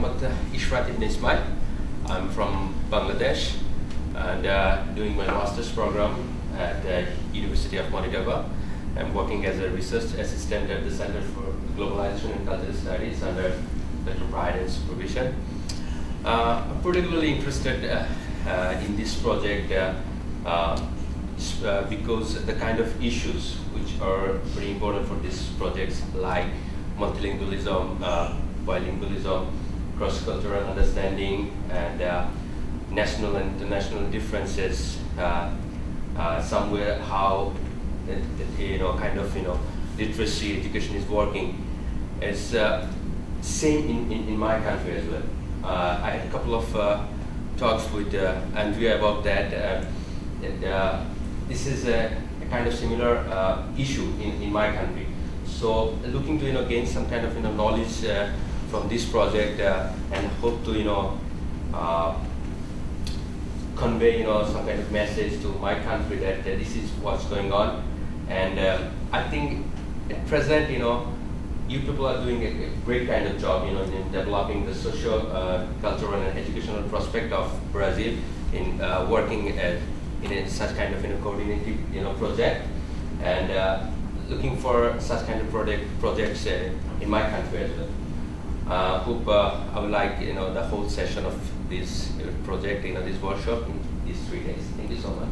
Mohammad Ishrat Ibne Ismail. I'm from Bangladesh and uh, doing my master's program at the University of Manitoba. I'm working as a research assistant at the Center for Globalization and Cultural Studies under Dr. Bryden's supervision. Uh, I'm particularly interested uh, uh, in this project uh, uh, uh, because the kind of issues which are very important for these projects like multilingualism, bilingualism, cross-cultural understanding, and uh, national and international differences, uh, uh, somewhere how you know kind of you know literacy education is working is same in, in, in my country as well. Uh, I had a couple of uh, talks with uh, Andrea about that. this is a, a, kind of similar issue in, in my country. So looking to you know gain some kind of you know knowledge from this project and hope to you know convey you know some kind of message to my country that, this is what's going on and uh, I think at present you know you people are doing a, great kind of job, you know, in developing the social, uh, cultural, and educational prospect of Brazil in uh, working at, in a, such kind of you know, coordinated you know project, and uh, looking for such kind of project projects uh, in my country as well. Uh, hope I would like you know the whole session of this project, you know, this workshop in these three days. Thank you so much.